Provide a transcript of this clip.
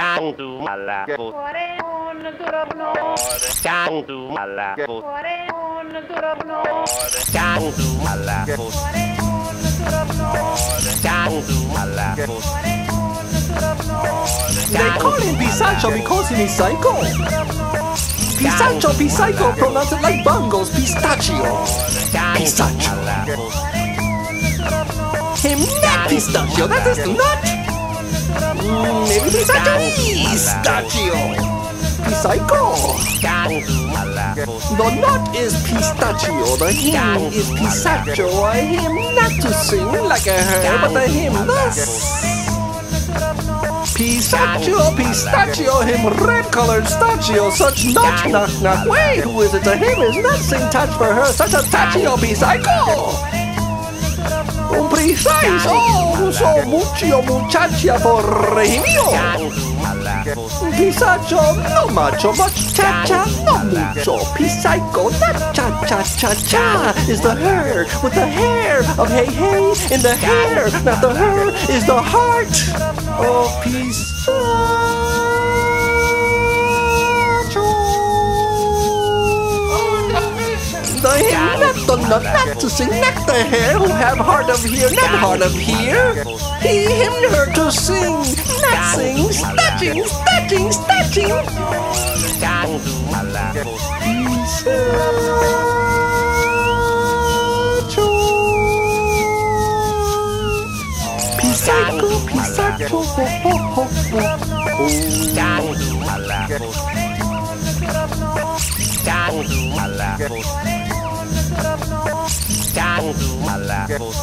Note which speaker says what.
Speaker 1: Canto alla
Speaker 2: cuore un turno.
Speaker 3: They call him Peesacho because he is psycho. Peesacho, Peesacho, pronounce it like bungles, pistachio. Peesacho. Him not pistachio, that is not. Mm, maybe Peesacho pistachio. Psycho. The nut is pistachio, the hymn is peesacho. A hymn not to sing like a her, but the hymn thus. Pistachio, pistachio, him red-colored stachio, such knock knock knock. Wait, who is it? To him is not sing touch for her, such a tachio, psycho. Precise, oh, so mucho muchacha for himio. Peesacho, no macho, much cha cha, no mucho. Pisaico, not cha cha cha cha. Is the her with the hair of hey hey in the hair, not the her is the heart. Oh, Peesacho. The nut, not to sing, not the hair who have hard of hear, not hard of hear. He him her to sing, not sing, stretching, stretching, stretching. Peesacho, peesacho, ho ho ho ho.
Speaker 1: a la voz.